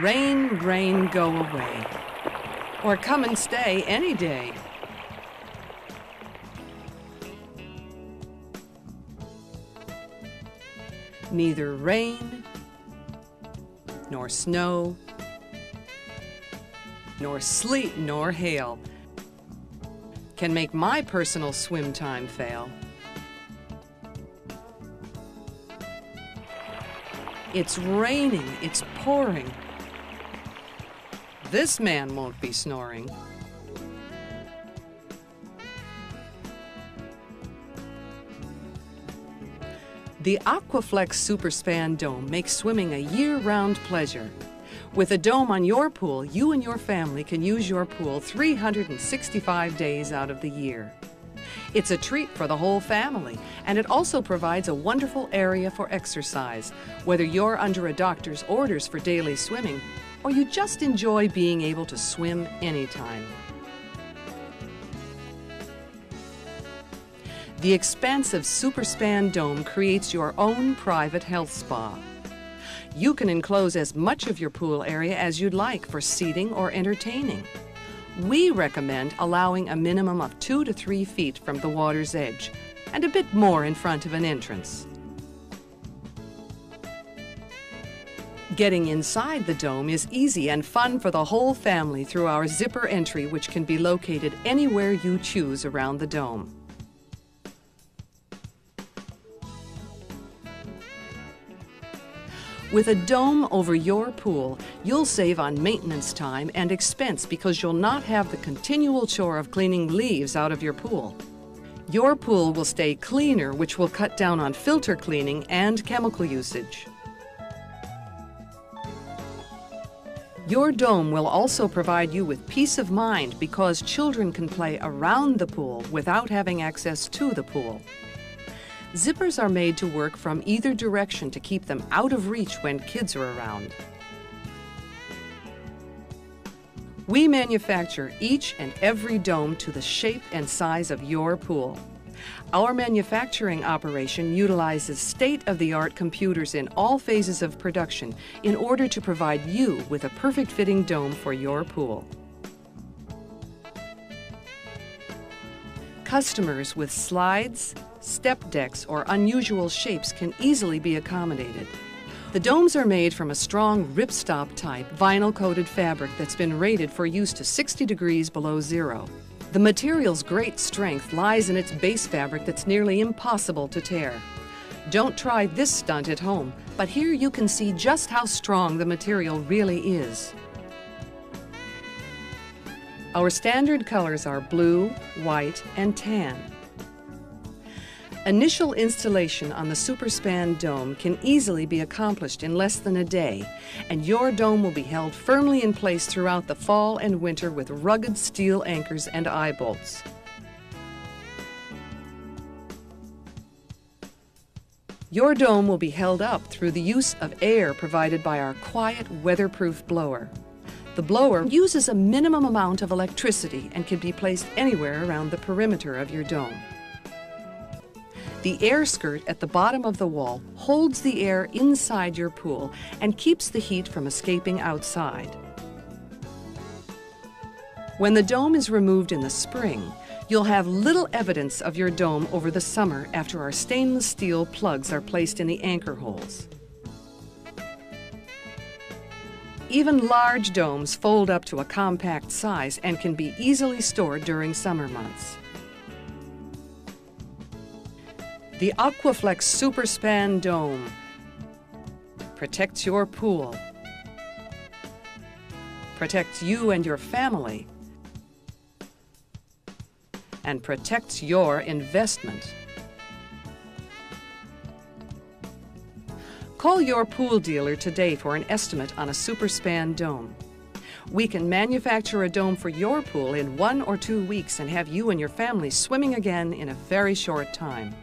Rain, rain, go away. Or come and stay any day. Neither rain, nor snow, nor sleet, nor hail can make my personal swim time fail. It's raining, it's pouring. This man won't be snoring. The Aquaflex Superspan Dome makes swimming a year-round pleasure. With a dome on your pool, you and your family can use your pool 365 days out of the year. It's a treat for the whole family, and it also provides a wonderful area for exercise, whether you're under a doctor's orders for daily swimming or you just enjoy being able to swim anytime. The expansive Superspan Dome creates your own private health spa. You can enclose as much of your pool area as you'd like for seating or entertaining. We recommend allowing a minimum of two to three feet from the water's edge and a bit more in front of an entrance. Getting inside the dome is easy and fun for the whole family through our zipper entry, which can be located anywhere you choose around the dome. With a dome over your pool, you'll save on maintenance time and expense because you'll not have the continual chore of cleaning leaves out of your pool. Your pool will stay cleaner, which will cut down on filter cleaning and chemical usage. Your dome will also provide you with peace of mind because children can play around the pool without having access to the pool. Zippers are made to work from either direction to keep them out of reach when kids are around. We manufacture each and every dome to the shape and size of your pool. Our manufacturing operation utilizes state-of-the-art computers in all phases of production in order to provide you with a perfect fitting dome for your pool. Customers with slides, step decks, or unusual shapes can easily be accommodated. The domes are made from a strong ripstop type vinyl coated fabric that's been rated for use to 60 degrees below zero. The material's great strength lies in its base fabric that's nearly impossible to tear. Don't try this stunt at home, but here you can see just how strong the material really is. Our standard colors are blue, white, and tan. Initial installation on the Superspan dome can easily be accomplished in less than a day, and your dome will be held firmly in place throughout the fall and winter with rugged steel anchors and eye bolts. Your dome will be held up through the use of air provided by our quiet, weatherproof blower. The blower uses a minimum amount of electricity and can be placed anywhere around the perimeter of your dome. The air skirt at the bottom of the wall holds the air inside your pool and keeps the heat from escaping outside. When the dome is removed in the spring, you'll have little evidence of your dome over the summer after our stainless steel plugs are placed in the anchor holes. Even large domes fold up to a compact size and can be easily stored during summer months. The Aquaflex Superspan Dome protects your pool, protects you and your family, and protects your investment. Call your pool dealer today for an estimate on a Superspan dome. We can manufacture a dome for your pool in one or two weeks and have you and your family swimming again in a very short time.